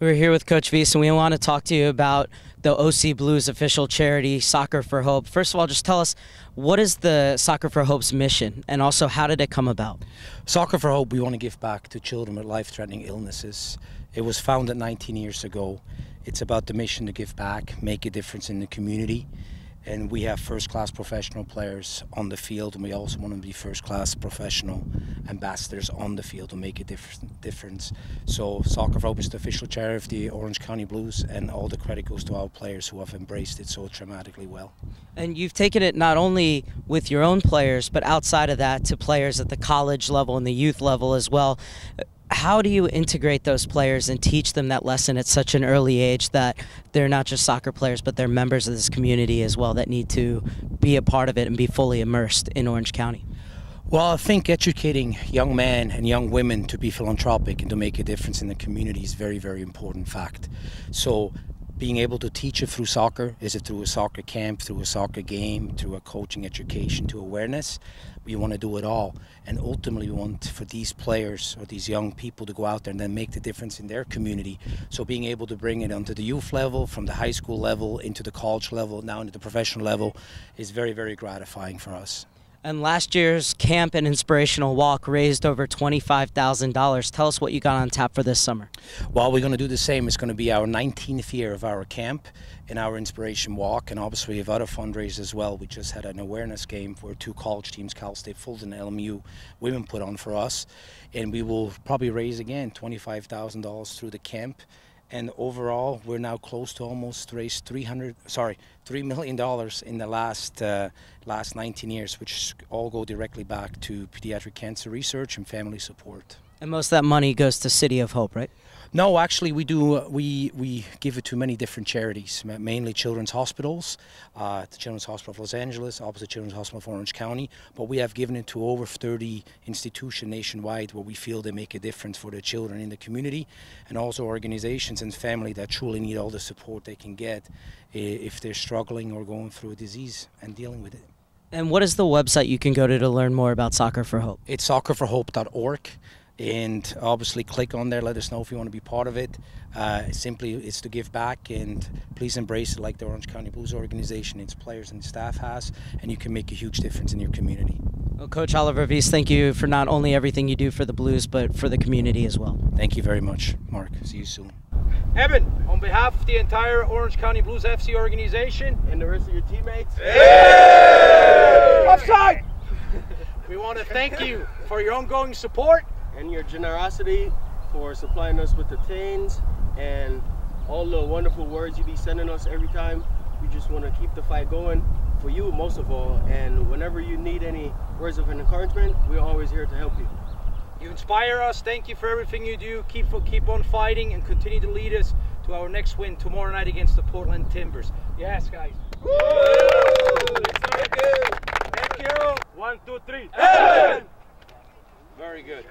We're here with Coach Wyss, and we want to talk to you about the OC Blues official charity, Soccer for Hope. First of all, just tell us what is the Soccer for Hope's mission, and also how did it come about? Soccer for Hope, we want to give back to children with life threatening illnesses. It was founded 19 years ago. It's about the mission to give back, make a difference in the community and we have first class professional players on the field and we also want to be first class professional ambassadors on the field to make a difference so soccer for hope is the official chair of the orange county blues and all the credit goes to our players who have embraced it so dramatically well. And you've taken it not only with your own players but outside of that to players at the college level and the youth level as well how do you integrate those players and teach them that lesson at such an early age that they're not just soccer players but they're members of this community as well that need to be a part of it and be fully immersed in Orange County? Well, I think educating young men and young women to be philanthropic and to make a difference in the community is very, very important fact. So being able to teach it through soccer? Is it through a soccer camp through a soccer game through a coaching education to awareness? We want to do it all. And ultimately we want for these players or these young people to go out there and then make the difference in their community. So being able to bring it onto the youth level from the high school level into the college level now into the professional level is very very gratifying for us and last year's camp and inspirational walk raised over $25,000. Tell us what you got on tap for this summer. Well, we're going to do the same. It's going to be our 19th year of our camp and our inspiration walk. And obviously, we have other fundraisers as well. We just had an awareness game for two college teams, Cal State Fullerton and LMU women put on for us. And we will probably raise again $25,000 through the camp and overall we're now close to almost raised 300 sorry 3 million dollars in the last uh, last 19 years which all go directly back to pediatric cancer research and family support and most of that money goes to City of Hope right no, actually, we do. Uh, we we give it to many different charities, mainly children's hospitals, uh, the Children's Hospital of Los Angeles, opposite Children's Hospital of Orange County. But we have given it to over 30 institutions nationwide where we feel they make a difference for the children in the community, and also organizations and family that truly need all the support they can get if they're struggling or going through a disease and dealing with it. And what is the website you can go to to learn more about Soccer for Hope? It's soccerforhope.org and obviously click on there let us know if you want to be part of it. Uh, simply it's to give back and please embrace it like the orange county blues organization its players and staff has and you can make a huge difference in your community. Well coach oliver Wyss thank you for not only everything you do for the blues but for the community as well. Thank you very much mark. See you soon. Evan, on behalf of the entire Orange County Blues FC organization and the rest of your teammates, hey! offside! we want to thank you for your ongoing support and your generosity for supplying us with the tins and all the wonderful words you be sending us every time. We just want to keep the fight going for you most of all. And whenever you need any words of encouragement, we're always here to help you. You inspire us. Thank you for everything you do. Keep keep on fighting and continue to lead us to our next win tomorrow night against the Portland Timbers. Yes, guys. Woo! Thank you. Thank you. One, two, three. Very good.